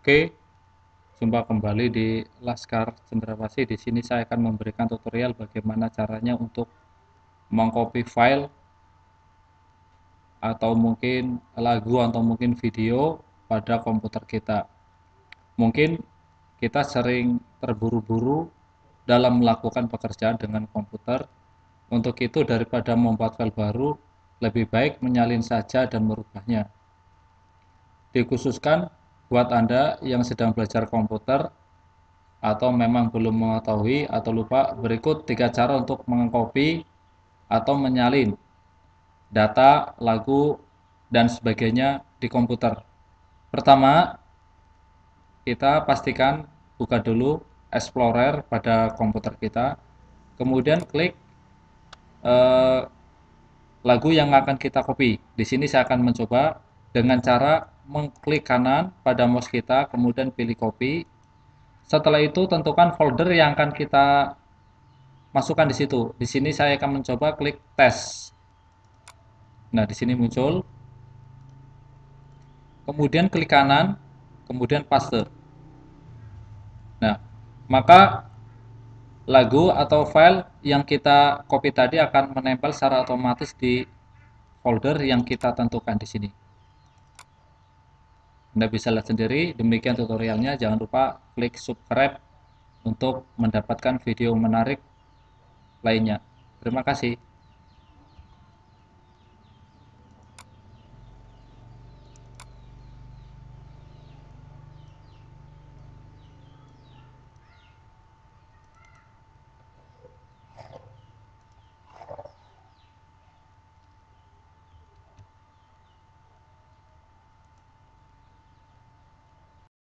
Oke, jumpa kembali di Laskar Cendrawasih. Di sini saya akan memberikan tutorial bagaimana caranya untuk mengcopy file atau mungkin lagu atau mungkin video pada komputer kita. Mungkin kita sering terburu-buru dalam melakukan pekerjaan dengan komputer. Untuk itu daripada membuat file baru, lebih baik menyalin saja dan merubahnya. Dikhususkan buat Anda yang sedang belajar komputer atau memang belum mengetahui atau lupa, berikut tiga cara untuk mengcopy atau menyalin data, lagu, dan sebagainya di komputer. Pertama, kita pastikan buka dulu Explorer pada komputer kita, kemudian klik eh, lagu yang akan kita copy. Di sini saya akan mencoba dengan cara mengklik kanan pada mouse kita, kemudian pilih copy. Setelah itu tentukan folder yang akan kita masukkan di situ. Di sini saya akan mencoba klik test. Nah, di sini muncul. Kemudian klik kanan, kemudian paste. Nah, maka lagu atau file yang kita copy tadi akan menempel secara otomatis di folder yang kita tentukan di sini. Anda bisa lihat sendiri, demikian tutorialnya. Jangan lupa klik subscribe untuk mendapatkan video menarik lainnya. Terima kasih.